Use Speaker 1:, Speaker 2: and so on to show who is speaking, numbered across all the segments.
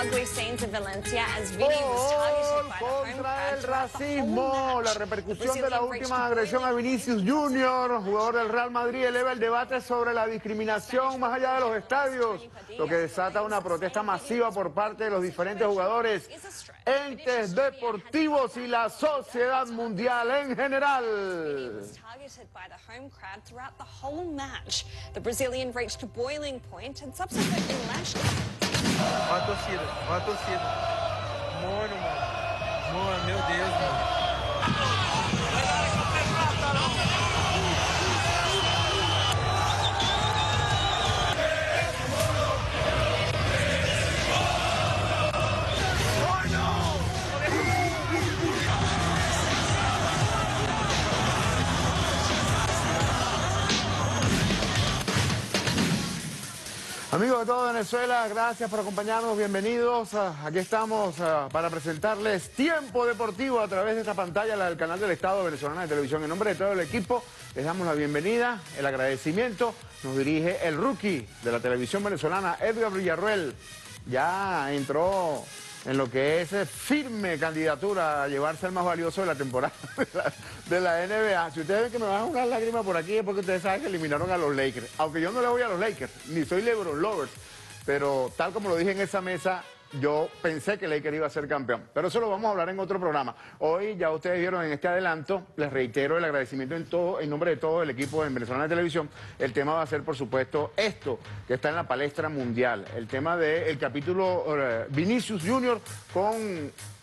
Speaker 1: ugly scenes in Valencia as Vini was targeted by the home
Speaker 2: contra el racismo, la
Speaker 1: The
Speaker 2: repercusión de la última agresión a Vinicius Junior, jugador del Real Madrid, eleva el debate sobre la discriminación más allá de los estadios, lo que desata una protesta masiva por parte de los diferentes jugadores, entes deportivos y la sociedad mundial en general.
Speaker 1: the Brazilian reached a boiling point and subsequently lashed out.
Speaker 3: Olha a torcida, olha a torcida. Mano, mano. Mano, meu Deus, mano.
Speaker 2: Amigos de todo Venezuela, gracias por acompañarnos, bienvenidos. Ah, Aquí estamos ah, para presentarles Tiempo Deportivo a través de esta pantalla, la del canal del Estado Venezolana de Televisión. En nombre de todo el equipo, les damos la bienvenida, el agradecimiento. Nos dirige el rookie de la televisión venezolana, Edgar Villarruel. Ya entró en lo que es eh, firme candidatura a llevarse el más valioso de la temporada de la, NBA. Si ustedes ven que me a unas lágrimas por aquí es porque ustedes saben que eliminaron a los Lakers. Aunque yo no le voy a los Lakers, ni soy LeBron Lovers, pero tal como lo dije en esa mesa, yo pensé que Lakers iba a ser campeón. Pero eso lo vamos a hablar en otro programa. Hoy ya ustedes vieron en este adelanto, les reitero el agradecimiento en, todo, en nombre de todo el equipo de Venezolana de Televisión. El tema va a ser, por supuesto, esto que está en la palestra mundial. El tema del capítulo eh, Vinicius Junior con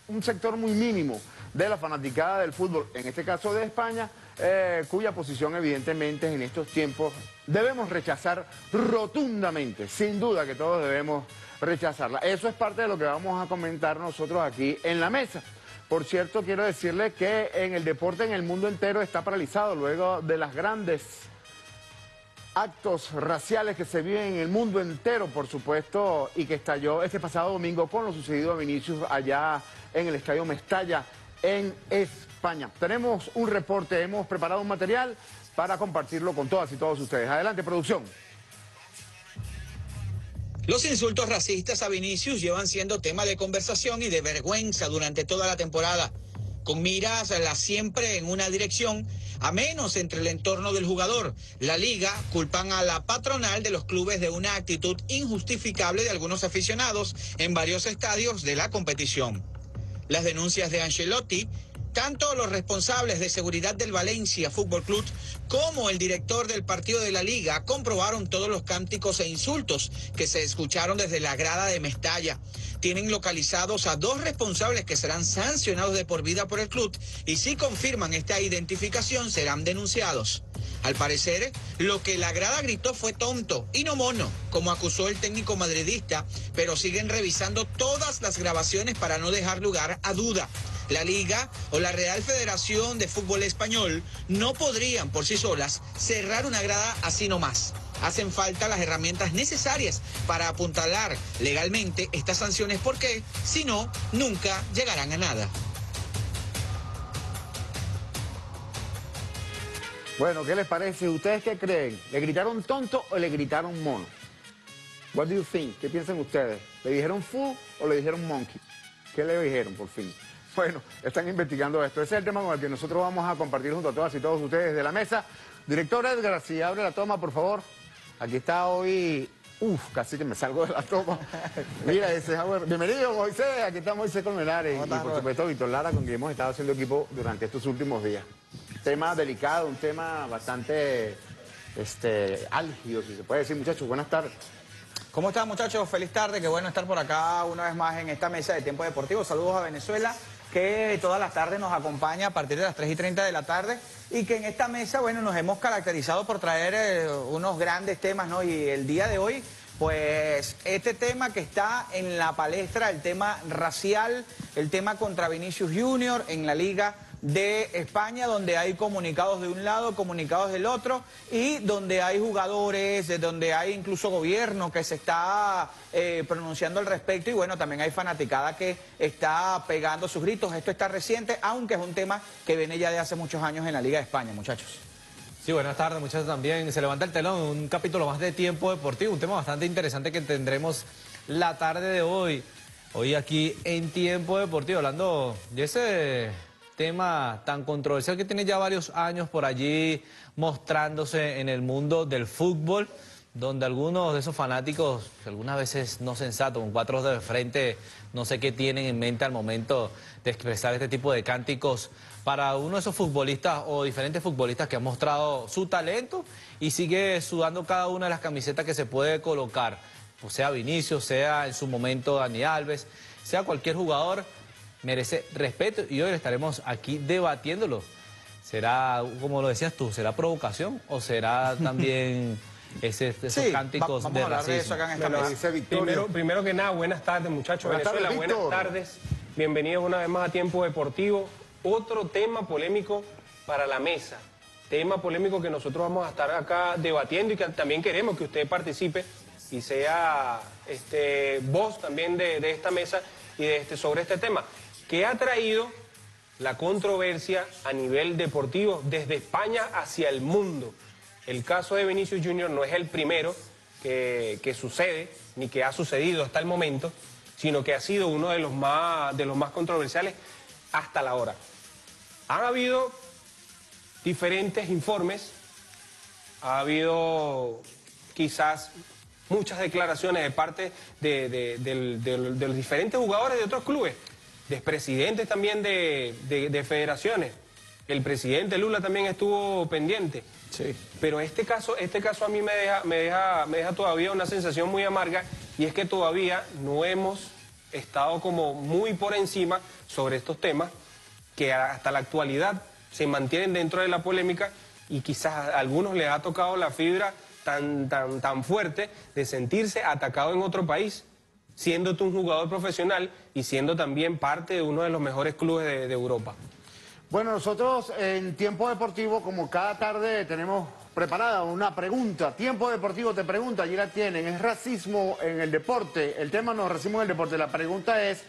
Speaker 2: un sector muy mínimo de la fanaticada del fútbol, en este caso de España, eh, cuya posición evidentemente en estos tiempos debemos rechazar rotundamente, sin duda que todos debemos rechazarla. Eso es parte de lo que vamos a comentar nosotros aquí en la mesa. Por cierto, quiero decirles que en el deporte en el mundo entero está paralizado luego de las grandes actos raciales que se viven en el mundo entero, por supuesto, y que estalló este pasado domingo con lo sucedido a Vinicius allá en el Estadio Mestalla en España. Tenemos un reporte, hemos preparado un material para compartirlo con todas y todos ustedes. Adelante, producción.
Speaker 4: Los insultos racistas a Vinicius llevan siendo tema de conversación y de vergüenza durante toda la temporada, con miras a la siempre en una dirección, a menos entre el entorno del jugador. La liga culpan a la patronal de los clubes de una actitud injustificable de algunos aficionados en varios estadios de la competición. Las denuncias de Ancelotti tanto los responsables de seguridad del Valencia Fútbol Club como el director del partido de la liga comprobaron todos los cánticos e insultos que se escucharon desde la grada de Mestalla. Tienen localizados a dos responsables que serán sancionados de por vida por el club y si confirman esta identificación serán denunciados. Al parecer, lo que la grada gritó fue tonto y no mono, como acusó el técnico madridista, pero siguen revisando todas las grabaciones para no dejar lugar a duda. La Liga o la Real Federación de Fútbol Español no podrían por sí solas cerrar una grada así nomás. Hacen falta las herramientas necesarias para apuntalar legalmente estas sanciones porque, si no, nunca llegarán a nada.
Speaker 2: Bueno, ¿qué les parece? ¿Ustedes qué creen? ¿Le gritaron tonto o le gritaron mono? What do you think? ¿Qué piensan ustedes? ¿Le dijeron fu o le dijeron monkey? ¿Qué le dijeron por fin? Bueno, están investigando esto. Ese es el tema con el que nosotros vamos a compartir junto a todas y todos ustedes de la mesa. Director Edgar, si abre la toma, por favor. Aquí está hoy... Uf, casi que me salgo de la toma. Mira, ese Howard. Bienvenido, Moisés. Aquí está Moisés Colmenares. Y por supuesto, Víctor Lara, con quien hemos estado haciendo equipo durante estos últimos días. Tema delicado, un tema bastante este, álgido, si se puede decir. Muchachos, buenas tardes.
Speaker 5: ¿Cómo están muchachos? Feliz tarde, qué bueno estar por acá una vez más en esta mesa de tiempo deportivo. Saludos a Venezuela, que todas las tardes nos acompaña a partir de las 3 y 30 de la tarde y que en esta mesa, bueno, nos hemos caracterizado por traer eh, unos grandes temas, ¿no? Y el día de hoy, pues este tema que está en la palestra, el tema racial, el tema contra Vinicius Junior en la Liga de España, donde hay comunicados de un lado, comunicados del otro, y donde hay jugadores, de donde hay incluso gobierno que se está eh, pronunciando al respecto, y bueno, también hay fanaticada que está pegando sus gritos. Esto está reciente, aunque es un tema que viene ya de hace muchos años en la Liga de España, muchachos.
Speaker 6: Sí, buenas tardes muchachos también. Se levanta el telón, un capítulo más de tiempo deportivo, un tema bastante interesante que tendremos la tarde de hoy. Hoy aquí en Tiempo Deportivo, hablando de ese tema tan controversial que tiene ya varios años por allí mostrándose en el mundo del fútbol, donde algunos de esos fanáticos, algunas veces no sensatos, con cuatro de frente, no sé qué tienen en mente al momento de expresar este tipo de cánticos para uno de esos futbolistas o diferentes futbolistas que han mostrado su talento y sigue sudando cada una de las camisetas que se puede colocar, o sea Vinicius, sea en su momento Dani Alves, sea cualquier jugador, merece respeto y hoy estaremos aquí debatiéndolo. ¿Será, como lo decías tú, será provocación o será también ese, esos
Speaker 5: Sí,
Speaker 6: cánticos
Speaker 5: va- vamos
Speaker 6: de
Speaker 5: a hablar de
Speaker 6: racismo?
Speaker 5: eso acá en esta
Speaker 2: dice.
Speaker 7: Primero, primero que nada, buenas tardes muchachos.
Speaker 2: Buenas
Speaker 7: Venezuela,
Speaker 2: tardes,
Speaker 7: buenas tardes. Bienvenidos una vez más a Tiempo Deportivo. Otro tema polémico para la mesa. Tema polémico que nosotros vamos a estar acá debatiendo y que también queremos que usted participe y sea este, voz también de, de esta mesa y de este, sobre este tema. Que ha traído la controversia a nivel deportivo desde España hacia el mundo? El caso de Vinicius Junior no es el primero que, sucede, ni que ha sucedido hasta el momento, sino que ha sido uno de los más, de los más controversiales hasta la hora. Han habido diferentes informes, ha habido quizás muchas declaraciones de parte de, de los diferentes jugadores de otros clubes, de expresidentes también de, de- de federaciones. El presidente Lula también estuvo pendiente.
Speaker 5: Sí.
Speaker 7: Pero este caso, este caso a mí me deja, me, deja, me deja todavía una sensación muy amarga y es que todavía no hemos estado como muy por encima sobre estos temas que hasta la actualidad se mantienen dentro de la polémica y quizás a algunos les ha tocado la fibra tan, tan, tan fuerte de sentirse atacado en otro país, siendo tú un jugador profesional y siendo también parte de uno de los mejores clubes de, Europa.
Speaker 2: Bueno, nosotros en Tiempo Deportivo, como cada tarde, tenemos preparada una pregunta. Tiempo Deportivo te pregunta, allí la tienen. ¿Es racismo en el deporte? El tema no es racismo en el deporte. La pregunta es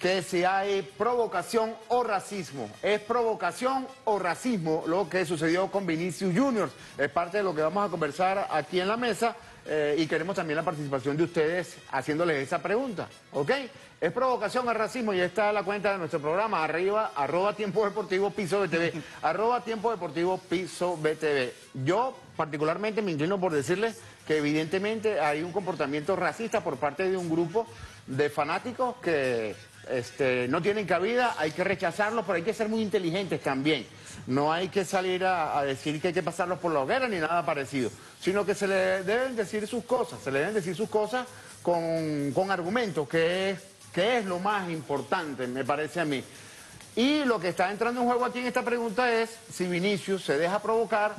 Speaker 2: que si hay provocación o racismo. ¿Es provocación o racismo lo que sucedió con Vinicius Junior? Es parte de lo que vamos a conversar aquí en la mesa eh, y queremos también la participación de ustedes haciéndoles esa pregunta. ¿Ok? ¿Es provocación o racismo? Y está la cuenta de nuestro programa, arriba, arroba tiempo deportivo piso BTV, arroba tiempo deportivo piso BTV. Yo particularmente me inclino por decirles que evidentemente hay un comportamiento racista por parte de un grupo de fanáticos que este, no tienen cabida, hay que rechazarlos, pero hay que ser muy inteligentes también. No hay que salir a, decir que hay que pasarlos por la hoguera ni nada parecido, sino que se le deben decir sus cosas, se le deben decir sus cosas con, con argumentos, que es, que es lo más importante, me parece a mí. Y lo que está entrando en juego aquí en esta pregunta es si Vinicius se deja provocar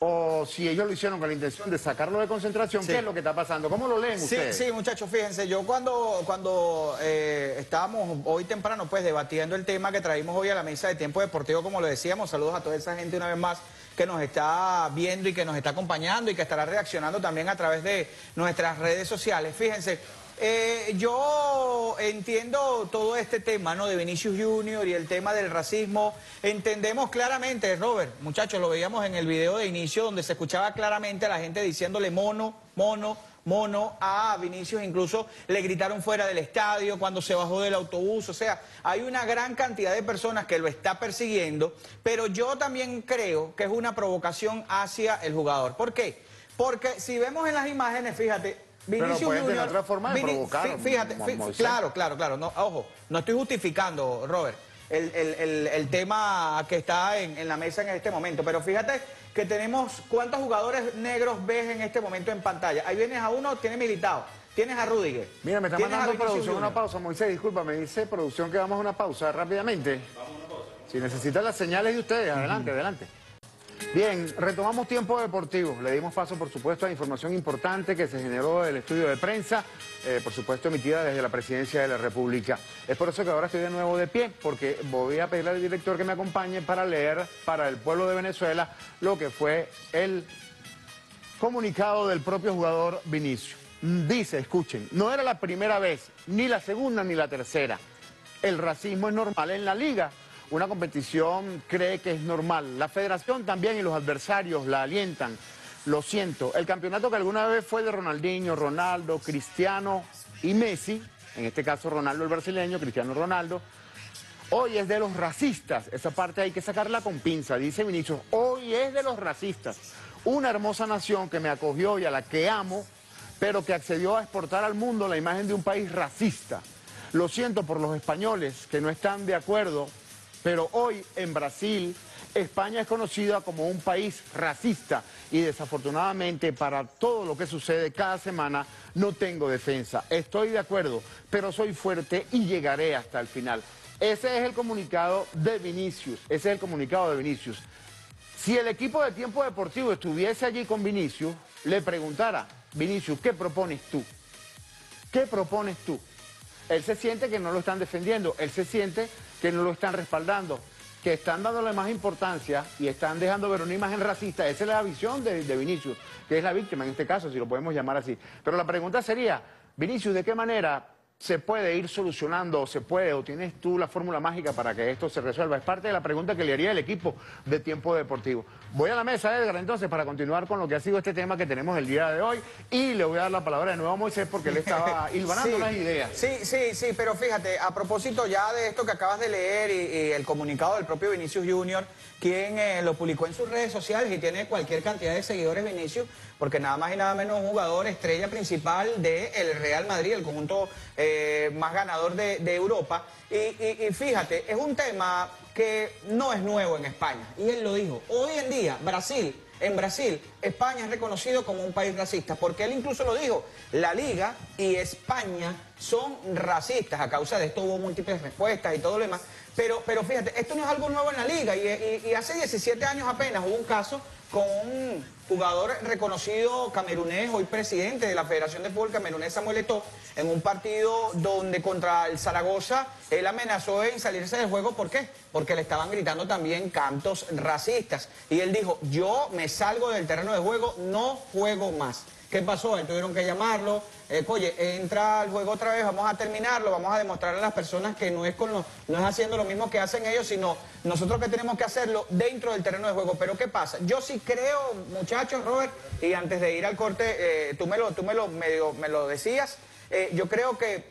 Speaker 2: o si ellos lo hicieron con la intención de sacarlo de concentración,
Speaker 5: Sí.
Speaker 2: ¿qué es lo que está pasando? ¿Cómo lo leen
Speaker 5: Sí,
Speaker 2: ustedes?
Speaker 5: sí, muchachos, fíjense, yo cuando, cuando eh, estábamos hoy temprano pues debatiendo el tema que traímos hoy a la mesa de tiempo deportivo, como lo decíamos, saludos a toda esa gente una vez más que nos está viendo y que nos está acompañando y que estará reaccionando también a través de nuestras redes sociales. Fíjense, eh, yo entiendo todo este tema, ¿no? De Vinicius Junior y el tema del racismo. Entendemos claramente, Robert, muchachos, lo veíamos en el video de inicio donde se escuchaba claramente a la gente diciéndole mono, mono, mono a Vinicius. Incluso le gritaron fuera del estadio cuando se bajó del autobús. O sea, hay una gran cantidad de personas que lo está persiguiendo. Pero yo también creo que es una provocación hacia el jugador. ¿Por qué? Porque si vemos en las imágenes, fíjate,
Speaker 2: Pero
Speaker 5: Vinicius
Speaker 2: pueden tener
Speaker 5: Junior,
Speaker 2: otra forma de
Speaker 5: Vini-
Speaker 2: provocar,
Speaker 5: fí- Fíjate, claro, claro, claro. No, ojo, no estoy justificando, Robert, el, el- el- el tema que está en, en la mesa en este momento. Pero fíjate que tenemos cuántos jugadores negros ves en este momento en pantalla. Ahí vienes a uno, tienes militado. Tienes a Rudiger.
Speaker 2: Mira, me está mandando producción una pausa. Moisés, disculpa, me dice producción que vamos a una pausa rápidamente. Vamos a una pausa. Si necesitan las señales de ustedes, adelante, adelante. Bien, retomamos tiempo deportivo. Le dimos paso, por supuesto, a información importante que se generó del estudio de prensa, eh, por supuesto, emitida desde la presidencia de la República. Es por eso que ahora estoy de nuevo de pie, porque voy a pedirle al director que me acompañe para leer para el pueblo de Venezuela lo que fue el comunicado del propio jugador Vinicio. Dice, escuchen, no era la primera vez, ni la segunda ni la tercera. El racismo es normal en la liga. Una competición cree que es normal. La federación también y los adversarios la alientan. Lo siento, el campeonato que alguna vez fue de Ronaldinho, Ronaldo, Cristiano y Messi en este caso Ronaldo el brasileño, Cristiano Ronaldo, hoy es de los racistas, esa parte hay que sacarla con pinza, dice Vinicius, hoy es de los racistas, una hermosa nación que me acogió y a la que amo, pero que accedió a exportar al mundo la imagen de un país racista. Lo siento por los españoles que no están de acuerdo, pero hoy en Brasil España es conocida como un país racista y desafortunadamente para todo lo que sucede cada semana no tengo defensa. Estoy de acuerdo, pero soy fuerte y llegaré hasta el final. Ese es el comunicado de Vinicius, ese es el comunicado de Vinicius. Si el equipo de tiempo deportivo estuviese allí con Vinicius, le preguntara, Vinicius, ¿qué propones tú? ¿Qué propones tú? Él se siente que no lo están defendiendo, él se siente que no lo están respaldando, que están dándole más importancia y están dejando ver una imagen racista. Esa es la visión de, de Vinicius, que es la víctima en este caso, si lo podemos llamar así. Pero la pregunta sería, Vinicius, ¿de qué manera se puede ir solucionando, o se puede, o tienes tú la fórmula mágica para que esto se resuelva? Es parte de la pregunta que le haría el equipo de tiempo deportivo. Voy a la mesa, Edgar, entonces, para continuar con lo que ha sido este tema que tenemos el día de hoy, y le voy a dar la palabra de nuevo a Moisés porque él estaba hilvanando
Speaker 5: Sí,
Speaker 2: las ideas.
Speaker 5: Sí, sí, sí, pero fíjate, a propósito ya de esto que acabas de leer y, y el comunicado del propio Vinicius Junior, quien eh, lo publicó en sus redes sociales y tiene cualquier cantidad de seguidores Vinicius, porque nada más y nada menos un jugador estrella principal del Real Madrid, el conjunto eh, más ganador de, Europa. Y, fíjate, es un tema que no es nuevo en España, y él lo dijo. Hoy en día, Brasil en Brasil, España es reconocido como un país racista, porque él incluso lo dijo, la Liga y España son racistas, a causa de esto hubo múltiples respuestas y todo lo demás, pero, pero fíjate, esto no es algo nuevo en la Liga, y- y hace 17 años apenas hubo un caso con un jugador reconocido camerunés, hoy presidente de la Federación de Fútbol camerunés, Samuel Eto'o, en un partido donde contra el Zaragoza él amenazó en salirse del juego, ¿por qué? Porque le estaban gritando también cantos racistas. Y él dijo, yo me salgo del terreno de juego, no juego más. ¿Qué pasó? Él tuvieron que llamarlo, eh, oye, entra al juego otra vez, vamos a terminarlo, vamos a demostrarle a las personas que no es, con lo- no es haciendo lo mismo que hacen ellos, sino nosotros que tenemos que hacerlo dentro del terreno de juego. Pero ¿qué pasa? Yo sí creo, muchachos, Robert, y antes de ir al corte, eh, tú, me lo, tú me, lo, medio- me lo decías, eh, yo creo que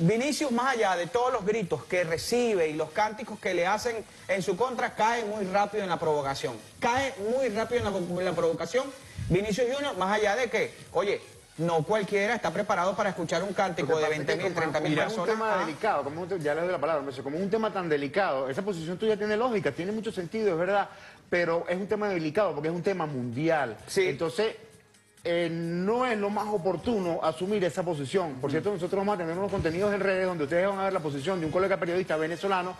Speaker 5: Vinicius, más allá de todos los gritos que recibe y los cánticos que le hacen en su contra, cae muy rápido en la provocación. Cae muy rápido en la provocación. Vinicius Junior, más allá de que, oye, no cualquiera está preparado para escuchar un cántico de
Speaker 2: pasa es
Speaker 5: 20
Speaker 2: que
Speaker 5: mil,
Speaker 2: como-
Speaker 5: 30 mil
Speaker 2: como Es un
Speaker 5: personas.
Speaker 2: tema
Speaker 5: ah,
Speaker 2: delicado, como un ya le doy la palabra, como un tema tan delicado, esa posición tuya tiene lógica, tiene mucho sentido, es verdad, pero es un tema delicado porque es un tema mundial.
Speaker 5: Sí.
Speaker 2: Entonces, eh, no es lo más oportuno asumir esa posición. Por cierto, nosotros vamos a tener unos contenidos en redes donde ustedes van a ver la posición de un colega periodista venezolano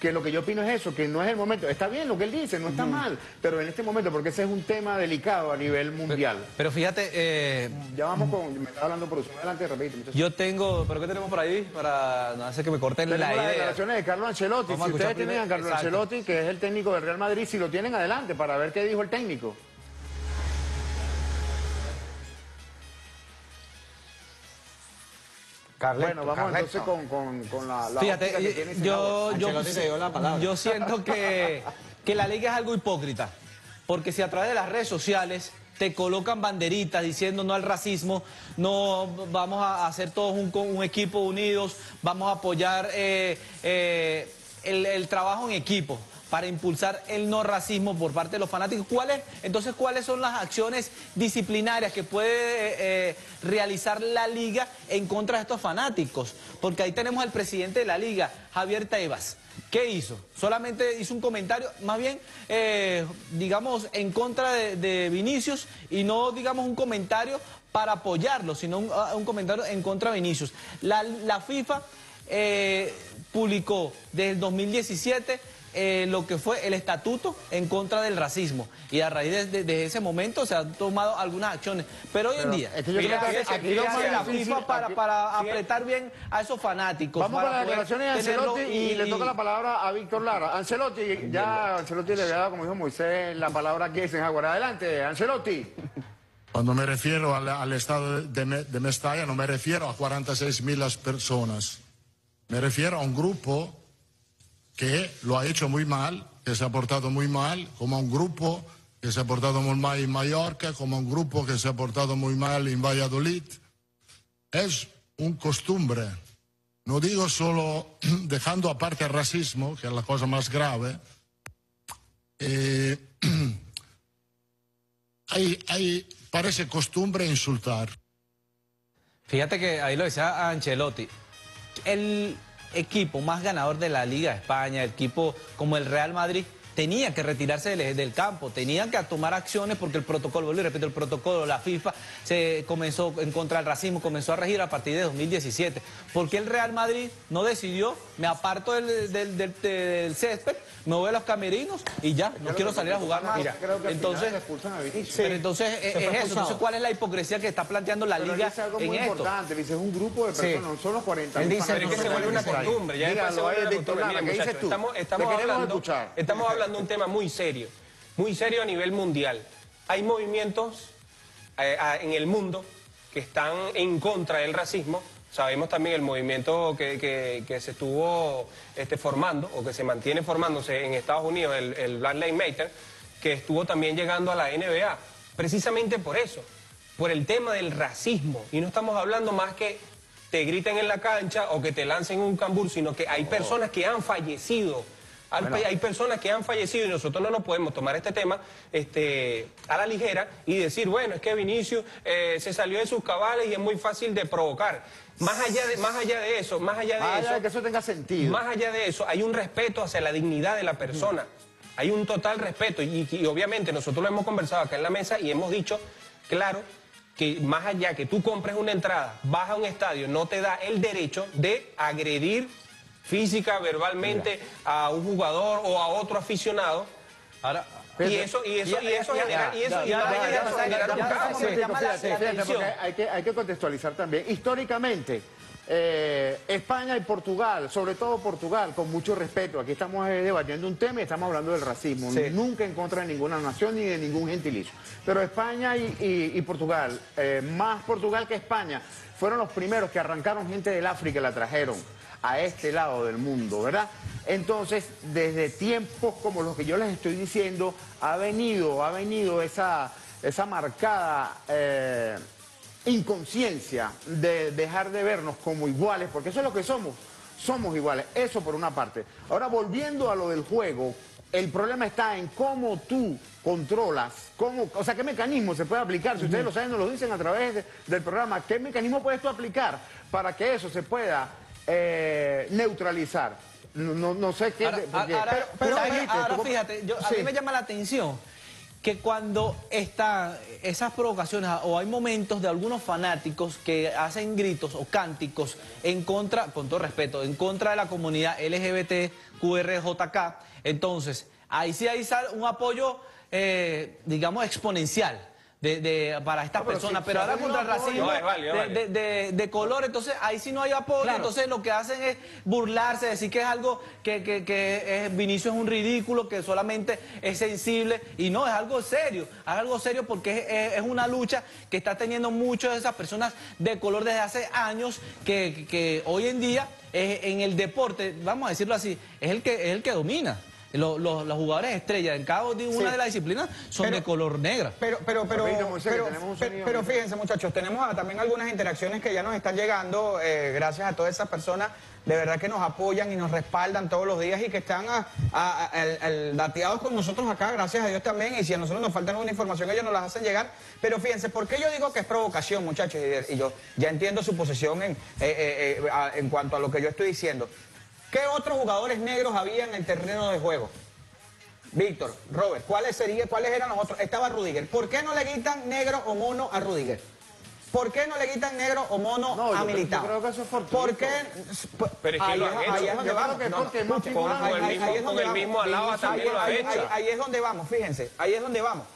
Speaker 2: que lo que yo opino es eso, que no es el momento. Está bien lo que él dice, no está mal, pero en este momento, porque ese es un tema delicado a nivel mundial.
Speaker 6: Pero fíjate, eh,
Speaker 2: Ya vamos con, me está hablando por producción, adelante, muchachos.
Speaker 6: yo tengo, ¿pero qué tenemos por ahí? Para no hacer que me corten la
Speaker 2: Tenemos las
Speaker 6: idea.
Speaker 2: declaraciones de Carlos Ancelotti.
Speaker 6: Vamos
Speaker 2: si ustedes tienen a
Speaker 6: exacto.
Speaker 2: Ancelotti, que es el técnico del Real Madrid, si lo tienen adelante para ver qué dijo el técnico.
Speaker 5: Carleto,
Speaker 2: bueno, vamos
Speaker 5: Carleto.
Speaker 2: entonces con, con, con la, la
Speaker 6: Fíjate,
Speaker 2: que tiene
Speaker 6: yo, yo,
Speaker 5: la palabra.
Speaker 6: yo siento que, que la liga es algo hipócrita, porque si a través de las redes sociales te colocan banderitas diciendo no al racismo, no vamos a hacer todos un, un equipo unidos, vamos a apoyar eh, eh, el, el trabajo en equipo para impulsar el no racismo por parte de los fanáticos. ¿Cuáles, entonces, ¿cuáles son las acciones disciplinarias que puede eh, realizar la liga en contra de estos fanáticos? Porque ahí tenemos al presidente de la liga, Javier Tebas. ¿Qué hizo? Solamente hizo un comentario, más bien, eh, digamos, en contra de, Vinicius y no, digamos, un comentario para apoyarlo, sino un, ah, comentario en contra de Vinicius. La, FIFA eh, publicó desde el 2017 eh, lo que fue el estatuto en contra del racismo. Y a raíz de, de- de ese momento se han tomado algunas acciones. Pero hoy en día,
Speaker 2: es que yo creo que
Speaker 6: fíjate,
Speaker 2: aquí más
Speaker 6: la FIFA para,
Speaker 2: aquí-
Speaker 6: apretar bien a esos fanáticos.
Speaker 2: Vamos con
Speaker 6: para
Speaker 2: las declaraciones de Ancelotti y, le toca la palabra a Víctor Lara. Ancelotti, ya Ancelotti le había dado, como dijo Moisés, la palabra aquí a Eisenhower. Adelante, Ancelotti.
Speaker 8: Cuando me refiero al, al estado de, de Mestalla, no me refiero a 46 mil personas. Me refiero a un grupo que lo ha hecho muy mal, que se ha portado muy mal, como un grupo que se ha portado muy mal en Mallorca, como un grupo que se ha portado muy mal en Valladolid. Es un costumbre no digo solo dejando aparte el racismo, que es la cosa más grave, eh, hay, hay, parece costumbre insultar.
Speaker 6: Fíjate que ahí lo decía Ancelotti. El equipo más ganador de la Liga de España, el equipo como el Real Madrid, tenía que retirarse del, del campo, tenían que tomar acciones porque el protocolo, vuelvo y repito, el protocolo, la FIFA se comenzó en contra del racismo, comenzó a regir a partir de 2017. ¿Por qué el Real Madrid no decidió, me aparto del, del, del- del césped, me voy a los camerinos y ya, no quiero salir a jugar más?
Speaker 2: Mira, creo que
Speaker 6: entonces,
Speaker 2: final se expulsan a Vinicius.
Speaker 6: pero entonces es,
Speaker 5: fue
Speaker 6: es eso, entonces ¿cuál es la hipocresía que está planteando la
Speaker 2: Pero
Speaker 6: liga
Speaker 2: dice algo
Speaker 6: en
Speaker 2: muy
Speaker 6: esto?
Speaker 2: importante, dice, es un grupo de
Speaker 5: Sí.
Speaker 2: personas, no son los 40
Speaker 5: Él dice,
Speaker 7: Pero es que se vuelve una costumbre, ya vuelve una costumbre. Miren,
Speaker 2: ¿qué dices tú?
Speaker 7: estamos, estamos hablando,
Speaker 2: escuchar.
Speaker 7: estamos hablando de un tema muy serio, muy serio a nivel mundial. Hay movimientos eh, a- en el mundo que están en contra del racismo. Sabemos también el movimiento que, que- que se estuvo este, formando o que se mantiene formándose en Estados Unidos, el, el Black Lives Matter, que estuvo también llegando a la NBA. Precisamente por eso, por el tema del racismo. Y no estamos hablando más que te griten en la cancha o que te lancen un cambur, sino que hay personas que han fallecido. Hay, hay personas que han fallecido y nosotros no nos podemos tomar este tema este, a la ligera y decir, bueno, es que Vinicius eh, se salió de sus cabales y es muy fácil de provocar. Más allá de, más allá de eso, más allá de
Speaker 2: Más allá
Speaker 7: eso,
Speaker 2: de que eso tenga sentido.
Speaker 7: más allá de eso, hay un respeto hacia la dignidad de la persona. Hay un total respeto y, y obviamente nosotros lo hemos conversado acá en la mesa y hemos dicho, claro, que más allá que tú compres una entrada, vas a un estadio, no te da el derecho de agredir física, verbalmente a un jugador o a otro aficionado.
Speaker 6: Ahora,
Speaker 7: Y eso, y eso, y eso y eso,
Speaker 2: hay que, hay que contextualizar también. Históricamente, eh, España y Portugal, sobre todo Portugal, con mucho respeto, aquí estamos eh, debatiendo un tema y estamos hablando del racismo,
Speaker 5: Sí.
Speaker 2: nunca en contra de ninguna nación ni de ningún gentilicio. Pero España y, y- y Portugal, eh, más Portugal que España, fueron los primeros que arrancaron gente del África y la trajeron a este lado del mundo, ¿verdad? Entonces, desde tiempos como los que yo les estoy diciendo, ha venido, ha venido esa, esa marcada eh, inconsciencia de dejar de vernos como iguales, porque eso es lo que somos, somos iguales, eso por una parte. Ahora, volviendo a lo del juego, el problema está en cómo tú controlas, cómo, o sea, qué mecanismo se puede aplicar, si ustedes lo saben, nos lo dicen a través de- del programa, qué mecanismo puedes tú aplicar para que eso se pueda eh, neutralizar. No, no, no sé qué...
Speaker 6: Ahora,
Speaker 2: porque-
Speaker 6: ahora-
Speaker 2: pero-
Speaker 6: ahora- fíjate, yo- a
Speaker 2: Sí.
Speaker 6: mí me llama la atención que cuando están esas provocaciones o hay momentos de algunos fanáticos que hacen gritos o cánticos en contra, con todo respeto, en contra de la comunidad LGBTQRJK, entonces ahí sí hay un apoyo, eh, digamos, exponencial. De, de- para estas
Speaker 2: No, pero
Speaker 6: personas,
Speaker 2: si-
Speaker 6: pero
Speaker 2: si
Speaker 6: ahora contra el racismo
Speaker 7: No, es válido, es
Speaker 6: de-
Speaker 7: válido.
Speaker 6: de- de, de color, entonces ahí sí no hay apoyo, entonces lo que hacen es burlarse, decir que es algo que, que, que es, Vinicio es un ridículo, que solamente es sensible, y no, es algo serio, es algo serio porque es, es- es una lucha que está teniendo muchas de esas personas de color desde hace años, que, que hoy en día es, en el deporte, vamos a decirlo así, es el que, es el que domina. Los, los- los jugadores estrellas en cada una
Speaker 5: Sí.
Speaker 6: de las disciplinas son
Speaker 5: Pero-
Speaker 6: de color negra.
Speaker 5: Pero, pero, pero, pero, fíjense muchachos, tenemos a- también algunas interacciones que ya nos están llegando, eh, gracias a todas esas personas, de verdad que nos apoyan y nos respaldan todos los días y que están a- a- a- dateados con nosotros acá, gracias a Dios también, y si a nosotros nos falta alguna información, ellos nos las hacen llegar. Pero fíjense, ¿por qué yo digo que es provocación, muchachos? Y, y yo ya entiendo su posición en, eh, eh, eh, a- en cuanto a lo que yo estoy diciendo. ¿Qué otros jugadores negros había en el terreno de juego? Víctor, Robert, ¿cuáles serían, cuáles eran los otros? Estaba Rudiger. ¿Por qué no le quitan negro o mono a Rudiger? ¿Por qué no le quitan negro o mono
Speaker 2: No,
Speaker 5: a Militao?
Speaker 2: yo creo que eso es fortuito.
Speaker 5: ¿Por qué?
Speaker 7: Pero es que
Speaker 5: Ahí
Speaker 7: lo han
Speaker 5: ahí
Speaker 7: hecho.
Speaker 5: es donde vamos.
Speaker 7: con el
Speaker 5: ahí-
Speaker 7: mismo-
Speaker 5: ahí es
Speaker 7: con
Speaker 5: donde
Speaker 7: el
Speaker 5: vamos.
Speaker 7: mismo Alaba
Speaker 5: Ahí-
Speaker 7: también lo ha
Speaker 5: ahí-
Speaker 7: hecho.
Speaker 5: ahí- Ahí es donde vamos, fíjense, ahí es donde vamos.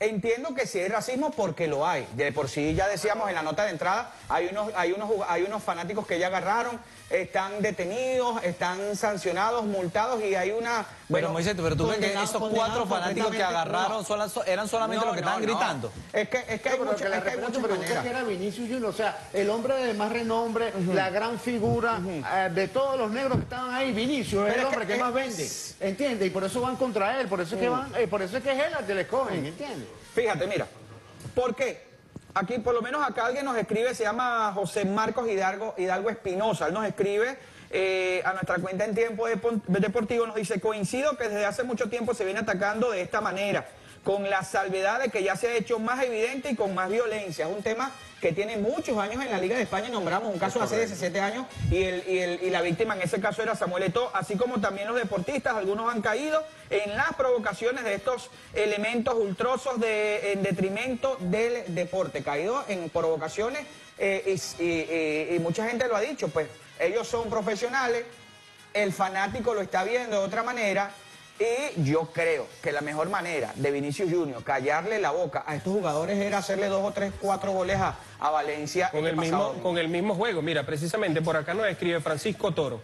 Speaker 5: Entiendo que si hay racismo porque lo hay. De por sí ya decíamos en la nota de entrada, hay unos, hay unos, hay unos fanáticos que ya agarraron, están detenidos, están sancionados, multados y hay una.
Speaker 6: Pero
Speaker 5: bueno,
Speaker 6: Moisés, pero tú crees que esos cuatro fanáticos que agarraron
Speaker 5: no.
Speaker 6: eran solamente
Speaker 5: No,
Speaker 6: los que
Speaker 5: no,
Speaker 6: estaban
Speaker 5: no.
Speaker 6: gritando.
Speaker 5: Es que, es que hay mucho-
Speaker 2: que la
Speaker 5: es que hay
Speaker 2: referencia
Speaker 5: muchas
Speaker 2: pregunta
Speaker 5: maneras.
Speaker 2: que era Vinicius Junior, o sea, el hombre de más renombre, la gran figura eh, de todos los negros que estaban ahí, Vinicius es
Speaker 5: Pero
Speaker 2: el
Speaker 5: es
Speaker 2: hombre
Speaker 5: que
Speaker 2: que,
Speaker 5: es-
Speaker 2: más vende, ¿entiendes? Y por eso van contra él, por eso es que van, eh, por eso es que es él al que le escogen, ¿entiendes?
Speaker 5: Fíjate, mira, ¿por qué? Aquí por lo menos acá alguien nos escribe, se llama José Marcos Hidalgo, Hidalgo Espinosa. Él nos escribe eh, a nuestra cuenta en tiempo Depo- deportivo, nos dice, coincido que desde hace mucho tiempo se viene atacando de esta manera, con la salvedad de que ya se ha hecho más evidente y con más violencia. Es un tema que tiene muchos años en la Liga de España, nombramos un caso hace 17 años y, el, y, el- y la víctima en ese caso era Samuel Eto'o, así como también los deportistas, algunos han caído en las provocaciones de estos elementos ultrosos de, en detrimento del deporte, caído en provocaciones eh, y mucha gente lo ha dicho, pues ellos son profesionales, el fanático lo está viendo de otra manera y yo creo que la mejor manera de Vinicius Junior callarle la boca a estos jugadores era hacerle dos o tres, cuatro goles a, a Valencia.
Speaker 7: Con el, mismo,
Speaker 5: domingo.
Speaker 7: con el mismo juego. Mira, precisamente por acá nos escribe Francisco Toro.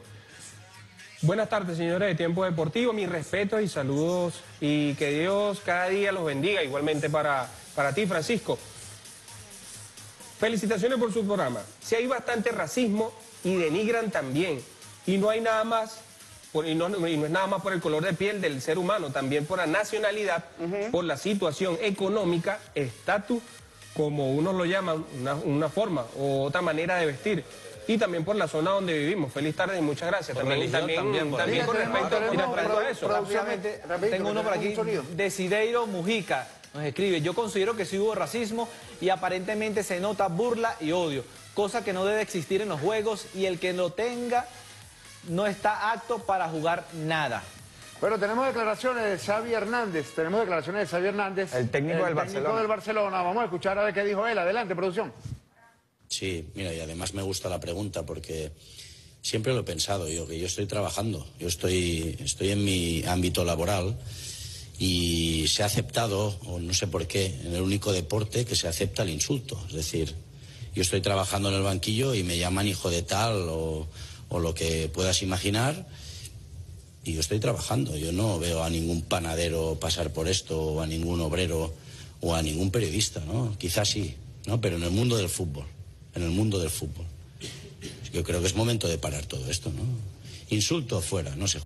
Speaker 7: Buenas tardes, señores de Tiempo Deportivo. Mis respetos y saludos y que Dios cada día los bendiga. Igualmente para, para ti, Francisco. Felicitaciones por su programa. Si hay bastante racismo y denigran también. Y no hay nada más, por- y, no, y no es nada más por el color de piel del ser humano, también por la nacionalidad, por la situación económica, estatus, como unos lo llaman, una, una forma o otra manera de vestir. Y también por la zona donde vivimos. Feliz tarde y muchas gracias.
Speaker 6: Por
Speaker 7: También,
Speaker 6: religión
Speaker 7: también,
Speaker 6: también,
Speaker 7: con respecto, a eso.
Speaker 6: Rápidamente, tengo uno por aquí. Desideiro Mujica nos escribe, yo considero que sí hubo racismo y aparentemente se nota burla y odio, cosa que no debe existir en los juegos y el que lo tenga no está apto para jugar nada.
Speaker 2: Bueno, tenemos declaraciones de Xavi Hernández. Tenemos declaraciones de Xavi Hernández.
Speaker 5: El técnico del Barcelona.
Speaker 2: del Barcelona. Vamos a escuchar a ver qué dijo él. Adelante, producción.
Speaker 9: Sí, mira, y además me gusta la pregunta porque siempre lo he pensado yo, que yo estoy trabajando, yo estoy, estoy en mi ámbito laboral y se ha aceptado, o no sé por qué, en el único deporte que se acepta el insulto. Es decir, yo estoy trabajando en el banquillo y me llaman hijo de tal o, o lo que puedas imaginar y yo estoy trabajando. Yo no veo a ningún panadero pasar por esto o a ningún obrero o a ningún periodista, ¿no? Quizás sí, ¿no? Pero en el mundo del fútbol, en el mundo del fútbol. Yo creo que es momento de parar todo esto, ¿no? Insulto fuera, no se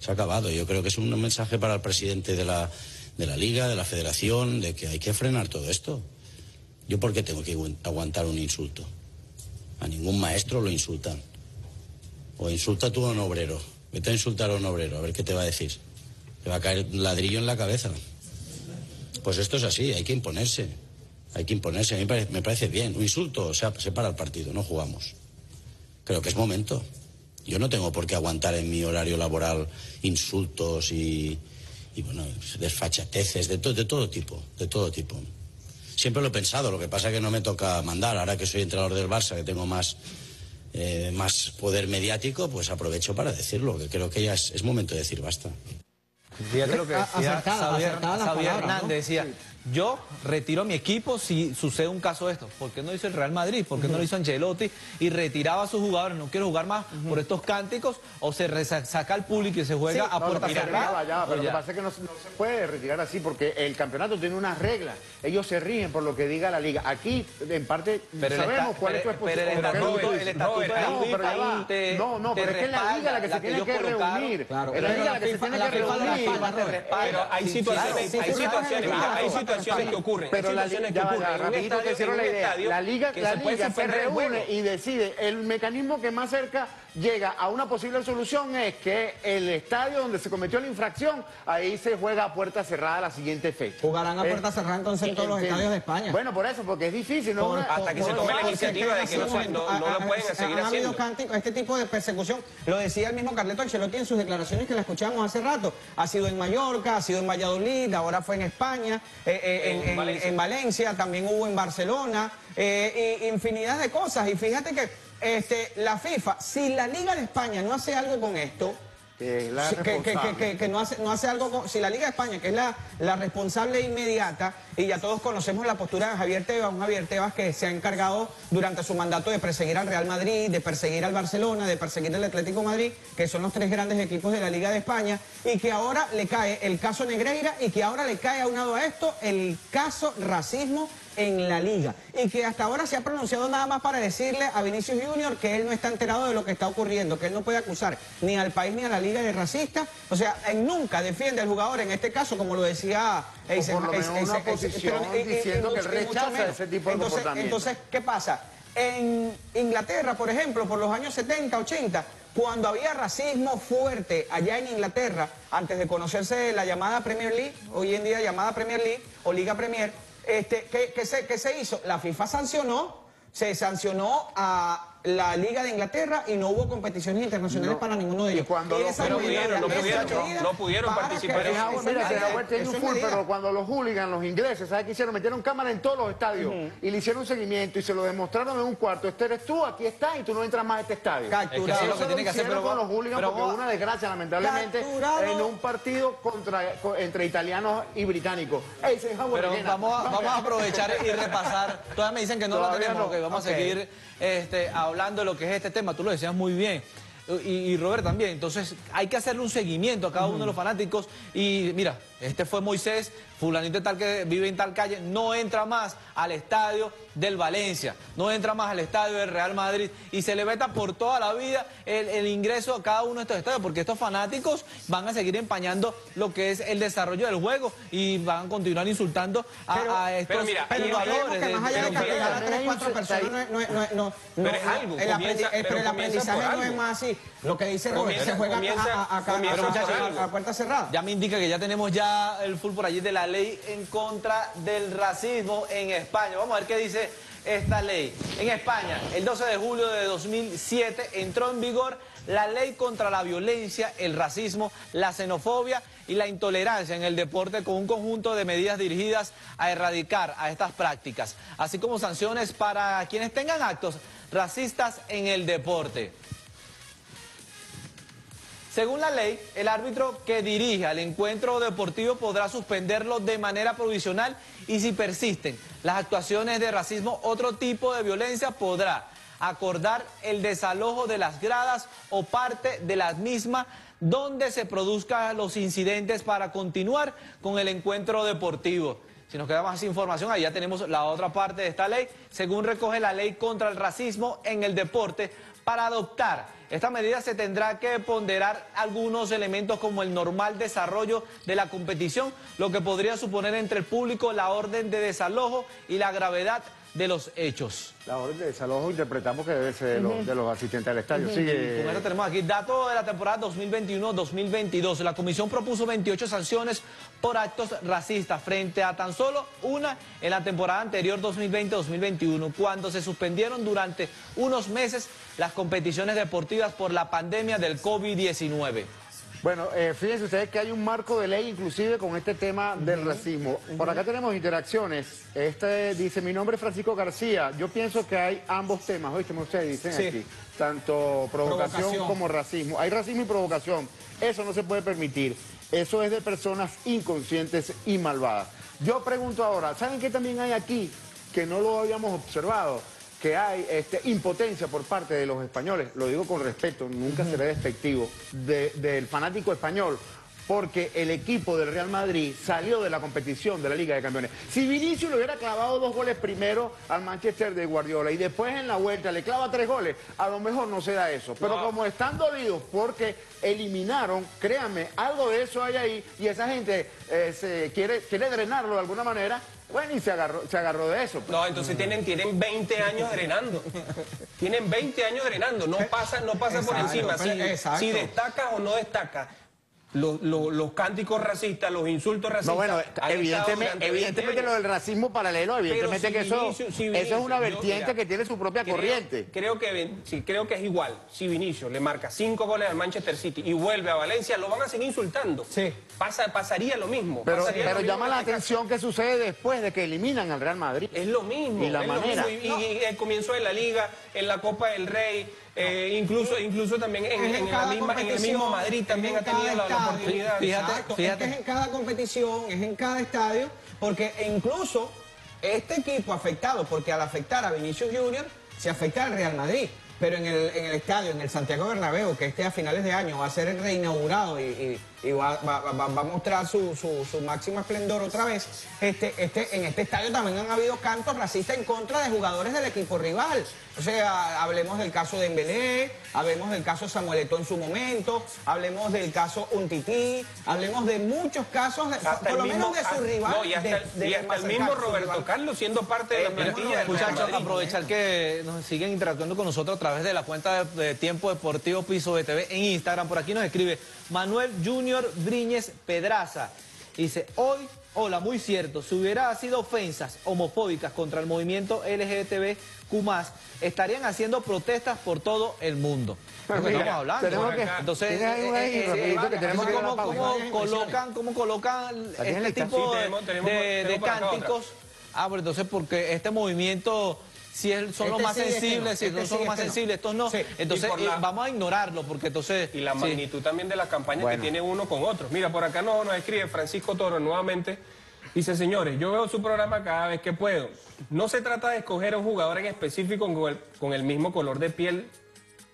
Speaker 9: Se ha acabado. Yo creo que es un mensaje para el presidente de la, de la liga, de la federación, de que hay que frenar todo esto. ¿Yo por qué tengo que agu- aguantar un insulto? A ningún maestro lo insultan. O insulta a un obrero. Vete a insultar a un obrero, a ver qué te va a decir. Te va a caer un ladrillo en la cabeza. Pues esto es así, hay que imponerse. Hay que imponerse. A mí me parece, bien. Un insulto, o sea, se para el partido, no jugamos. Creo que es momento. Yo no tengo por qué aguantar en mi horario laboral insultos y, bueno, desfachateces de, de todo tipo, de todo tipo. Siempre lo he pensado, lo que pasa es que no me toca mandar. Ahora que soy entrenador del Barça, que tengo más, eh, más poder mediático, pues aprovecho para decirlo, que creo que ya es, es momento de decir basta.
Speaker 6: Fíjate lo que
Speaker 10: A-
Speaker 6: decía
Speaker 10: acertada-
Speaker 6: Xavier,
Speaker 10: acertadas las
Speaker 6: Xavier
Speaker 10: palabras,
Speaker 6: Hernández,
Speaker 10: ¿no?
Speaker 6: decía, yo retiro a mi equipo si sucede un caso de esto. ¿Por qué no hizo el Real Madrid? ¿Por qué no lo hizo Ancelotti? Y retiraba a sus jugadores, no quiero jugar más por estos cánticos, o se saca al público y se juega a
Speaker 2: No,
Speaker 6: puerta
Speaker 2: ya
Speaker 6: cerrada.
Speaker 2: va, ya pero lo que pasa es que no, se- no se puede retirar así porque el campeonato tiene unas reglas. Ellos se rigen por lo que diga la liga. Aquí, en parte,
Speaker 6: Pero
Speaker 2: sabemos cuál es tu
Speaker 6: pero- pero
Speaker 2: exposición.
Speaker 6: el
Speaker 2: ¿por qué lo
Speaker 6: estatuto- el estatuto de la
Speaker 2: No, pero
Speaker 6: te-
Speaker 2: no, no, pero es que es la liga la que se tiene que reunir.
Speaker 10: Claro,
Speaker 2: es la
Speaker 10: pero
Speaker 2: liga
Speaker 10: la
Speaker 2: que se tiene
Speaker 10: la
Speaker 2: que reunir.
Speaker 7: Pero hay
Speaker 6: Sí,
Speaker 7: situaciones,
Speaker 2: sí,
Speaker 7: hay
Speaker 2: sí,
Speaker 7: situaciones, situaciones
Speaker 2: sí.
Speaker 7: que ocurren.
Speaker 2: Pero la
Speaker 7: situaciones
Speaker 2: liga,
Speaker 7: que ocurren
Speaker 2: rapidito que la idea. La
Speaker 7: se
Speaker 2: reúne y decide. El mecanismo que más cerca llega a una posible solución es que el estadio donde se cometió la infracción, ahí se juega a puerta cerrada la siguiente fecha.
Speaker 10: Jugarán a
Speaker 2: Eh,
Speaker 10: puerta cerrada entonces en todos los estadios de España.
Speaker 2: Bueno, por eso, porque es difícil. ¿no?
Speaker 10: Por-
Speaker 7: hasta que se tome la iniciativa de que no se- no- no lo pueden seguir
Speaker 10: Han habido
Speaker 7: haciendo.
Speaker 10: cánticos, este tipo de persecución, lo decía el mismo Carleto Ancelotti en sus declaraciones que la escuchamos hace rato. Ha sido en Mallorca, ha sido en Valladolid, ahora fue en España, eh, eh, en,
Speaker 7: En
Speaker 10: en-
Speaker 7: Valencia.
Speaker 10: en Valencia, también hubo en Barcelona, eh, y infinidad de cosas. Y fíjate que este, la FIFA, si la Liga de España no hace algo con esto,
Speaker 2: Que la
Speaker 10: no, hace, no hace algo con... Si la Liga de España, que es la, la responsable inmediata, y ya todos conocemos la postura de Javier Tebas, un Javier Tebas que se ha encargado durante su mandato de perseguir al Real Madrid, de perseguir al Barcelona, de perseguir al Atlético Madrid, que son los tres grandes equipos de la Liga de España, y que ahora le cae el caso Negreira y que ahora le cae aunado a esto el caso racismo
Speaker 5: en la liga y que hasta ahora se ha pronunciado nada más para decirle a Vinicius Junior que él no está enterado de lo que está ocurriendo, que él no puede acusar ni al país ni a la liga de racista. O sea, él nunca defiende al jugador, en este caso, como lo decía Eise-
Speaker 2: por lo menos una
Speaker 5: Eise-
Speaker 2: posición
Speaker 5: pero- y- y- y
Speaker 2: diciendo que él
Speaker 5: mucho- y mucho
Speaker 2: rechaza
Speaker 5: menos.
Speaker 2: ese tipo de
Speaker 5: entonces,
Speaker 2: comportamiento.
Speaker 5: Entonces, ¿qué pasa? En Inglaterra, por ejemplo, por los años 70, 80, cuando había racismo fuerte allá en Inglaterra, antes de conocerse la llamada Premier League, hoy en día llamada Premier League o Liga Premier, este, ¿qué, qué se, qué se hizo? La FIFA sancionó, se sancionó a la Liga de Inglaterra y no hubo competiciones internacionales
Speaker 2: No.
Speaker 5: para ninguno de
Speaker 2: Y
Speaker 5: ellos.
Speaker 2: cuando los-
Speaker 5: esa
Speaker 7: Pero pudieron, no pudieron, no participar
Speaker 5: que-
Speaker 7: en-
Speaker 2: mira, se un full, pero cuando los hooligans, los ingleses, ¿sabes qué hicieron? Metieron cámara en todos los estadios y le hicieron un seguimiento y se lo demostraron en un cuarto. Este eres tú, aquí está y tú no entras más a este estadio.
Speaker 5: Capturado.
Speaker 6: Es que lo que tiene que hacer, pero
Speaker 2: con los hooligans
Speaker 6: pero
Speaker 2: porque hubo una desgracia, lamentablemente,
Speaker 5: Capturado.
Speaker 2: en un partido contra, co- entre italianos y británicos. Ey, se
Speaker 6: Pero vamos a, vamos a aprovechar y repasar. Todavía me dicen que no lo tenemos, ok, vamos a seguir este, hablando de lo que es este tema. Tú lo decías muy bien. Y, y Robert también. Entonces, hay que hacerle un seguimiento a cada uno de los fanáticos. Y mira, este fue Moisés, fulanito tal que vive en tal calle, no entra más al estadio del Valencia, no entra más al estadio del Real Madrid. Y se le veta por toda la vida el, el ingreso a cada uno de estos estadios, porque estos fanáticos van a seguir empañando lo que es el desarrollo del juego y van a continuar insultando a,
Speaker 5: Pero-
Speaker 6: a estos
Speaker 7: pero mira,
Speaker 5: Pero
Speaker 6: jugadores.
Speaker 5: más allá de castigar a tres, cuatro personas no es- no es- no es- no-
Speaker 7: Pero
Speaker 5: no-
Speaker 7: es algo,
Speaker 5: el
Speaker 7: comienza-
Speaker 5: eh, el aprendizaje no es más así. Lo que dice Robert,
Speaker 7: Comienza-
Speaker 5: se juega a-
Speaker 7: comienza-
Speaker 5: a, a- a-
Speaker 7: comienza
Speaker 5: a-
Speaker 7: por
Speaker 5: a-
Speaker 7: algo.
Speaker 5: a puerta cerrada.
Speaker 6: Ya me indica que ya tenemos ya el full por allí de la ley en contra del racismo en España. Vamos a ver qué dice esta ley. En España, el 12 de julio de 2007 entró en vigor la ley contra la violencia, el racismo, la xenofobia y la intolerancia en el deporte con un conjunto de medidas dirigidas a erradicar a estas prácticas, así como sanciones para quienes tengan actos racistas en el deporte. Según la ley, el árbitro que dirija el encuentro deportivo podrá suspenderlo de manera provisional y si persisten las actuaciones de racismo, otro tipo de violencia podrá acordar el desalojo de las gradas o parte de las mismas donde se produzcan los incidentes para continuar con el encuentro deportivo. Si nos quedamos sin información, ahí ya tenemos la otra parte de esta ley, según recoge la ley contra el racismo en el deporte, para adoptar esta medida se tendrá que ponderar algunos elementos como el normal desarrollo de la competición, lo que podría suponer entre el público la orden de desalojo y la gravedad de los hechos.
Speaker 2: La orden de desalojo interpretamos que debe ser de, los, de los asistentes al estadio. Sigue.
Speaker 6: Con esto tenemos aquí datos de la temporada 2021-2022. La comisión propuso 28 sanciones por actos racistas frente a tan solo una en la temporada anterior 2020-2021, cuando se suspendieron durante unos meses las competiciones deportivas por la pandemia del COVID-19.
Speaker 2: Bueno, eh, fíjense ustedes que hay un marco de ley inclusive con este tema del racismo. Por acá tenemos interacciones. Este dice, mi nombre es Francisco García. Yo pienso que hay ambos temas, oíste, ustedes dicen
Speaker 5: Sí.
Speaker 2: aquí. Tanto provocación,
Speaker 5: Provocación.
Speaker 2: como racismo. Hay racismo y provocación. Eso no se puede permitir. Eso es de personas inconscientes y malvadas. Yo pregunto ahora, ¿saben qué también hay aquí que no lo habíamos observado? Que hay este, impotencia por parte de los españoles, lo digo con respeto, nunca seré despectivo, de- del fanático español, porque el equipo del Real Madrid salió de la competición de la Liga de Campeones. Si Vinicius le hubiera clavado dos goles primero al Manchester de Guardiola y después en la vuelta le clava tres goles, a lo mejor no se da eso. Pero
Speaker 7: No.
Speaker 2: como están dolidos porque eliminaron, créanme, algo de eso hay ahí y esa gente eh, se quiere, quiere drenarlo de alguna manera, bueno, y se agarró, se agarró de eso.
Speaker 7: No, entonces tienen, tienen 20 años drenando. Tienen 20 años drenando. No pasa, no pasa por encima. Si destacas o no destacas, los, los- los cánticos racistas, los insultos racistas.
Speaker 2: No, bueno, evidentemente,
Speaker 7: durante 20
Speaker 2: evidentemente lo del racismo paralelo, evidentemente
Speaker 7: si
Speaker 2: que eso,
Speaker 7: si
Speaker 2: eso es una vertiente
Speaker 7: mira,
Speaker 2: que tiene su propia
Speaker 7: creo-
Speaker 2: corriente.
Speaker 7: Creo que, sí, creo que es igual. Si Vinicius le marca cinco goles al Manchester City y vuelve a Valencia, lo van a seguir insultando.
Speaker 5: Sí.
Speaker 7: Pasa, pasaría lo mismo.
Speaker 2: Pero,
Speaker 7: lo mismo
Speaker 2: llama la
Speaker 7: este caso.
Speaker 2: atención que sucede después de que eliminan al Real Madrid.
Speaker 7: Es lo mismo.
Speaker 2: Y la manera.
Speaker 7: mismo. Y, y- y el comienzo de la liga, en la Copa del Rey, eh, incluso, incluso también en,
Speaker 5: Es
Speaker 7: en la
Speaker 5: cada
Speaker 7: misma, en el mismo Madrid también ha tenido la, la
Speaker 5: estadio.
Speaker 7: oportunidad.
Speaker 6: Fíjate,
Speaker 5: Exacto,
Speaker 6: fíjate.
Speaker 5: Es que es en cada competición, es en cada estadio, porque incluso este equipo afectado, porque al afectar a Vinicius Junior, se afecta al Real Madrid. pero en el, en el estadio, en el Santiago Bernabéu, que este a finales de año va a ser reinaugurado y, y- y va, va- va- va a mostrar su, su- su máximo esplendor otra vez, este, este, en este estadio también han habido cantos racistas en contra de jugadores del equipo rival. O sea, hablemos del caso de Embelé, hablemos del caso Samuel Eto'o en su momento, hablemos del caso Untití, hablemos de muchos casos, de-
Speaker 7: Hasta
Speaker 5: por
Speaker 7: el
Speaker 5: lo
Speaker 7: mismo-
Speaker 5: menos de su rival.
Speaker 7: no, y hasta,
Speaker 5: de-
Speaker 7: el-
Speaker 5: de
Speaker 7: y hasta
Speaker 5: más
Speaker 7: el mismo Roberto. Carlos siendo parte de la plantilla
Speaker 11: Muchachos,
Speaker 7: Madrid.
Speaker 11: aprovechar que nos siguen interactuando con nosotros a través de la cuenta de, de Tiempo Deportivo Piso BTV en Instagram. Por aquí nos escribe Manuel Junior Briñez Pedraza. Dice, hoy, hola, muy cierto, si hubiera sido ofensas homofóbicas contra el movimiento LGTBQ+, estarían haciendo protestas por todo el mundo. Que
Speaker 2: Mira,
Speaker 11: estamos hablando.
Speaker 2: tenemos que-
Speaker 11: Entonces, eh, eh, eh, ¿cómo, colocan, cómo colocan
Speaker 2: ¿La tienes
Speaker 11: este tipo
Speaker 7: Sí,
Speaker 11: de,
Speaker 7: tenemos- tenemos-
Speaker 11: de-
Speaker 7: tenemos
Speaker 11: de
Speaker 7: por acá otra.
Speaker 11: cánticos? Ah, pero entonces porque este movimiento si es- son los más
Speaker 5: sí, este no.
Speaker 11: sensibles, si
Speaker 5: Este
Speaker 11: no son
Speaker 5: sí,
Speaker 11: los más
Speaker 5: este no.
Speaker 11: sensibles, estos no.
Speaker 5: Sí.
Speaker 11: Entonces eh,
Speaker 7: la-
Speaker 11: vamos a ignorarlo porque entonces
Speaker 7: y la
Speaker 11: sí.
Speaker 7: magnitud también de la campaña
Speaker 2: Bueno.
Speaker 7: que tiene uno con otro. Mira, por acá nos, nos escribe Francisco Toro nuevamente. Dice, señores, yo veo su programa cada vez que puedo. No se trata de escoger a un jugador en específico con el, con el mismo color de piel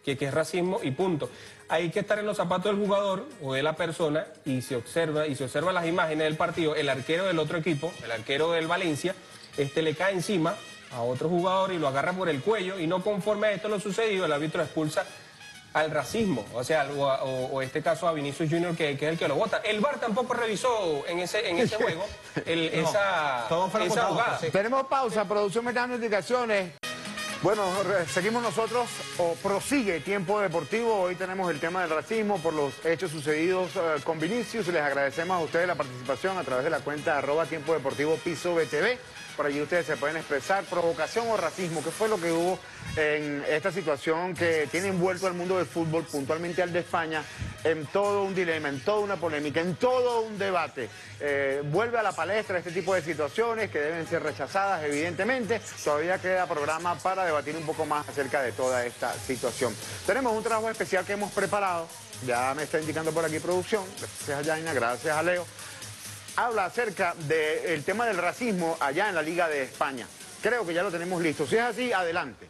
Speaker 7: que, que es racismo y punto. Hay que estar en los zapatos del jugador o de la persona y se observa, y se observan las imágenes del partido, el arquero del otro equipo, el arquero del Valencia, este le cae encima a otro jugador y lo agarra por el cuello y no conforme a esto lo sucedido, el árbitro expulsa al racismo, o sea, o, a- o- o este caso a Vinicius Junior que, que es el que lo vota. El VAR tampoco revisó en ese, en ese juego el- esa, esa jugada.
Speaker 2: Tenemos pausa, producción me está dando indicaciones. Bueno, seguimos nosotros, o prosigue Tiempo Deportivo. Hoy tenemos el tema del racismo por los hechos sucedidos eh, con Vinicius. Les agradecemos a ustedes la participación a través de la cuenta arroba Tiempo Deportivo Piso BTV. Por allí ustedes se pueden expresar provocación o racismo. ¿Qué fue lo que hubo en esta situación que tiene envuelto al mundo del fútbol, puntualmente al de España, en todo un dilema, en toda una polémica, en todo un debate? Eh, vuelve a la palestra este tipo de situaciones que deben ser rechazadas, evidentemente. Todavía queda programa para debatir un poco más acerca de toda esta situación. Tenemos un trabajo especial que hemos preparado. Ya me está indicando por aquí producción. Gracias a Jaina, gracias a Leo habla acerca del tema del racismo allá en la Liga de España. Creo que ya lo tenemos listo. Si es así, adelante.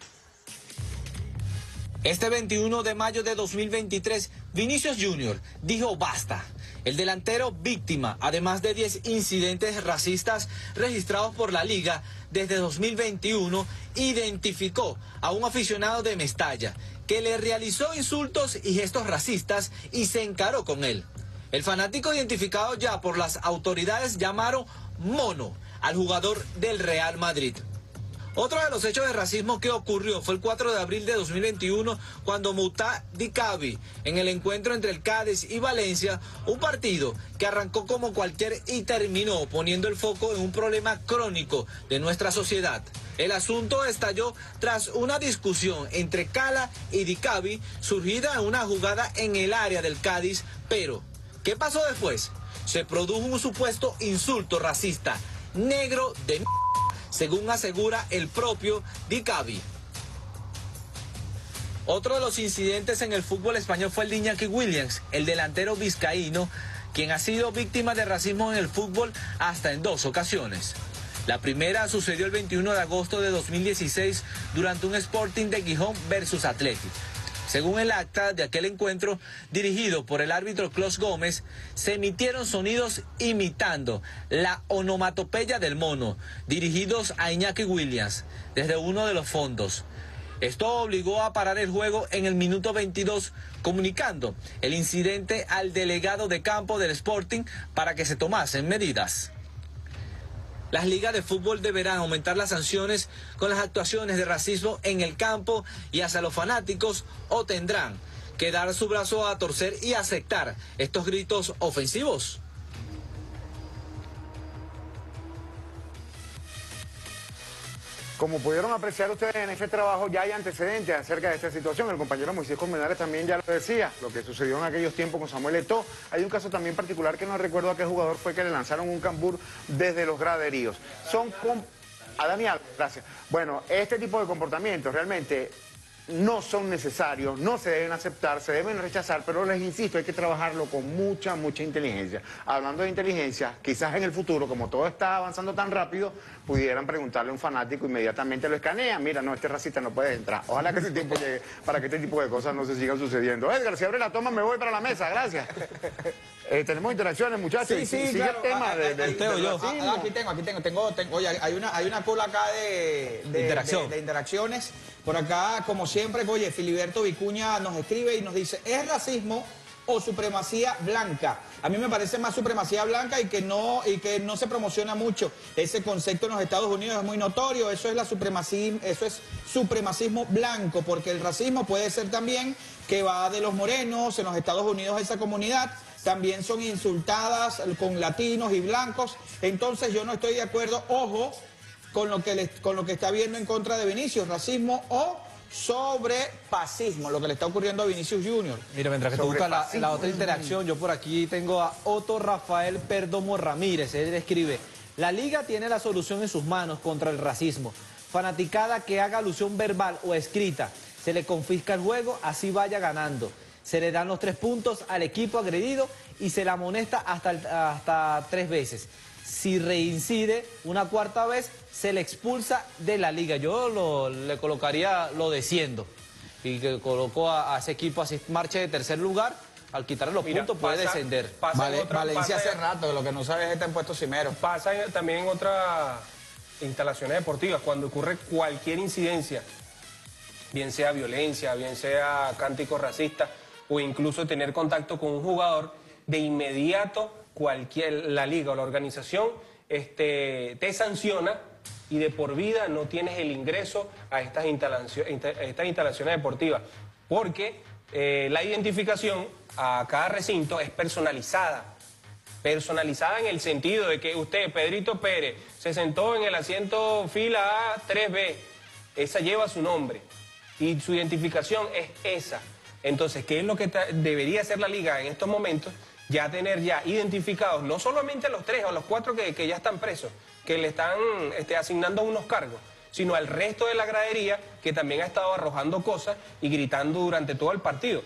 Speaker 6: Este 21 de mayo de 2023, Vinicius Junior dijo basta. El delantero víctima, además de 10 incidentes racistas registrados por la liga desde 2021, identificó a un aficionado de Mestalla que le realizó insultos y gestos racistas y se encaró con él. El fanático identificado ya por las autoridades llamaron mono al jugador del Real Madrid. Otro de los hechos de racismo que ocurrió fue el 4 de abril de 2021 cuando Mouta Dicabi, en el encuentro entre el Cádiz y Valencia, un partido que arrancó como cualquier y terminó poniendo el foco en un problema crónico de nuestra sociedad. El asunto estalló tras una discusión entre Cala y Dicabi surgida en una jugada en el área del Cádiz, pero ¿qué pasó después? Se produjo un supuesto insulto racista negro de m- según asegura el propio Dicabi. Otro de los incidentes en el fútbol español fue el de Iñaki Williams, el delantero vizcaíno, quien ha sido víctima de racismo en el fútbol hasta en dos ocasiones. La primera sucedió el 21 de agosto de 2016 durante un Sporting de Gijón versus Athletic. Según el acta de aquel encuentro, dirigido por el árbitro Klaus Gómez, se emitieron sonidos imitando la onomatopeya del mono, dirigidos a Iñaki Williams, desde uno de los fondos. Esto obligó a parar el juego en el minuto 22, comunicando el incidente al delegado de campo del Sporting para que se tomasen medidas. Las ligas de fútbol deberán aumentar las sanciones con las actuaciones de racismo en el campo y hacia los fanáticos o tendrán que dar su brazo a torcer y aceptar estos gritos ofensivos.
Speaker 2: Como pudieron apreciar ustedes en este trabajo, ya hay antecedentes acerca de esta situación. El compañero Moisés Colmenares también ya lo decía, lo que sucedió en aquellos tiempos con Samuel Eto'o. Hay un caso también particular que no recuerdo a qué jugador fue que le lanzaron un cambur desde los graderíos. Son... a Daniel, gracias. Bueno, este tipo de comportamientos realmente no son necesarios, no se deben aceptar, se deben rechazar, pero les insisto, hay que trabajarlo con mucha, mucha inteligencia. Hablando de inteligencia, quizás en el futuro, como todo está avanzando tan rápido, pudieran preguntarle a un fanático, inmediatamente lo escanea, mira, no, este racista no puede entrar. Ojalá que ese tiempo llegue para que este tipo de cosas no se sigan sucediendo. Edgar, si abre la toma, me voy para la mesa, gracias. Eh, tenemos interacciones, muchachos.
Speaker 5: Sí, sí,
Speaker 2: sigue
Speaker 5: claro.
Speaker 2: el tema
Speaker 5: Ah,
Speaker 2: de,
Speaker 5: ah, ah, yo. Ah, aquí tengo, aquí tengo, tengo, tengo- oye, hay una, hay una cola acá de, de-
Speaker 6: Interacción.
Speaker 5: de- de interacciones. Por acá, como siempre, oye, Filiberto Vicuña nos escribe y nos dice, ¿es racismo o supremacía blanca? A mí me parece más supremacía blanca y que no, y que no se promociona mucho. Ese concepto en los Estados Unidos es muy notorio, eso es la supremacía, eso es supremacismo blanco, porque el racismo puede ser también que va de los morenos, en los Estados Unidos esa comunidad también son insultadas con latinos y blancos. Entonces yo no estoy de acuerdo, ojo, con lo que, con lo que está viendo en contra de Vinicius, racismo o sobrepasismo, lo que le está ocurriendo a Vinicius Junior.
Speaker 6: Mira, mientras que tú buscas la, la otra interacción, yo por aquí tengo a Otto Rafael Perdomo Ramírez. Él escribe, la liga tiene la solución en sus manos contra el racismo. Fanaticada que haga alusión verbal o escrita, se le confisca el juego, así vaya ganando. Se le dan los tres puntos al equipo agredido y se le amonesta hasta, hasta tres veces. Si reincide una cuarta vez, se le expulsa de la liga. Yo lo- le colocaría lo desciendo y que colocó a, a ese equipo así marche de tercer lugar, al quitarle los
Speaker 7: Mira,
Speaker 6: puntos puede descender.
Speaker 7: pasa en
Speaker 5: Vale-
Speaker 7: otra-
Speaker 5: Valencia
Speaker 7: pasa-
Speaker 5: hace rato, lo que no sabes es está en puesto cimero.
Speaker 7: Pasa en- también en otras instalaciones deportivas, cuando ocurre cualquier incidencia, bien sea violencia, bien sea cántico racista o incluso tener contacto con un jugador, de inmediato cualquier, la liga o la organización este, te sanciona y de por vida no tienes el ingreso a estas, instalaciones deportivas, porque eh, la identificación a cada recinto es personalizada personalizada en el sentido de que usted, Pedrito Pérez, se sentó en el asiento fila A3B, esa lleva su nombre y su identificación es esa. Entonces, ¿qué es lo que debería hacer la liga en estos momentos? Ya tener ya identificados no solamente a los tres o a los cuatro que, que ya están presos, que le están este, asignando unos cargos, sino al resto de la gradería que también ha estado arrojando cosas y gritando durante todo el partido.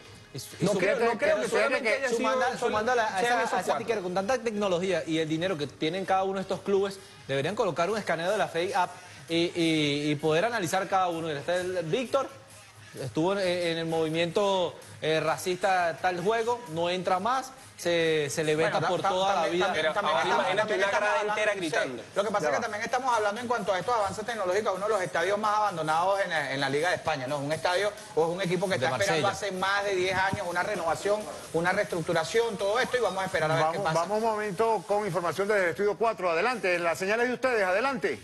Speaker 7: No creo,
Speaker 6: fíjate
Speaker 7: no creo
Speaker 6: que
Speaker 7: que solamente
Speaker 6: que
Speaker 7: haya sido
Speaker 6: sumando,
Speaker 7: solo-
Speaker 6: sumando a, la- a esa, a esa
Speaker 7: cuatro.
Speaker 6: tiquera, con tanta tecnología y el dinero que tienen cada uno de estos clubes, deberían colocar un escaneo de la Fake App y, y- y poder analizar cada uno. Víctor, estuvo en, en el movimiento eh, racista tal juego, no entra más, se, se le veta
Speaker 5: Bueno,
Speaker 6: por
Speaker 5: tam-
Speaker 6: toda la vida.
Speaker 5: también-
Speaker 7: Pero
Speaker 5: también
Speaker 7: imagínate
Speaker 5: también
Speaker 7: una grada entera
Speaker 5: sí.
Speaker 7: gritando.
Speaker 5: Lo que pasa es que también estamos hablando en cuanto a estos avances tecnológicos, uno de los estadios más abandonados en la, en la Liga de España, ¿no? Es un estadio o es un equipo que está esperando hace más de 10 años una renovación, una reestructuración, todo esto y vamos a esperar a ver qué pasa.
Speaker 2: vamos un momento con información desde el estudio 4. Adelante, las señales de ustedes, adelante.